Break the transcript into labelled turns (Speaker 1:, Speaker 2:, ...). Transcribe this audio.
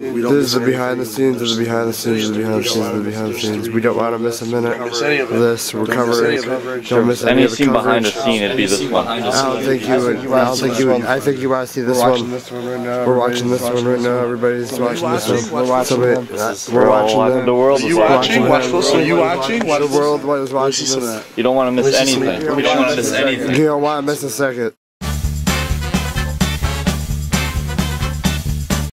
Speaker 1: We don't
Speaker 2: This is the behind the scenes, this is the behind the scenes, this is the behind the scenes, this is the behind the scenes. We don't want to miss a minute
Speaker 1: of
Speaker 2: this. We're
Speaker 1: Don't miss any
Speaker 2: covering.
Speaker 1: of.
Speaker 2: Don't miss any of the
Speaker 3: scene behind the scene, it'd be this one.
Speaker 2: I don't think you would. I don't think you would. I think you want to see this one. We're watching this one right now. Everybody's watching this one.
Speaker 1: We're watching
Speaker 2: it.
Speaker 1: them.
Speaker 2: We're watching them.
Speaker 3: the world.
Speaker 1: Are
Speaker 3: is
Speaker 1: you
Speaker 3: watching.
Speaker 1: Watch closely. Are you watching?
Speaker 2: The world was watching this.
Speaker 3: You don't want to miss anything.
Speaker 4: You don't want to miss anything.
Speaker 2: You don't want to miss a second.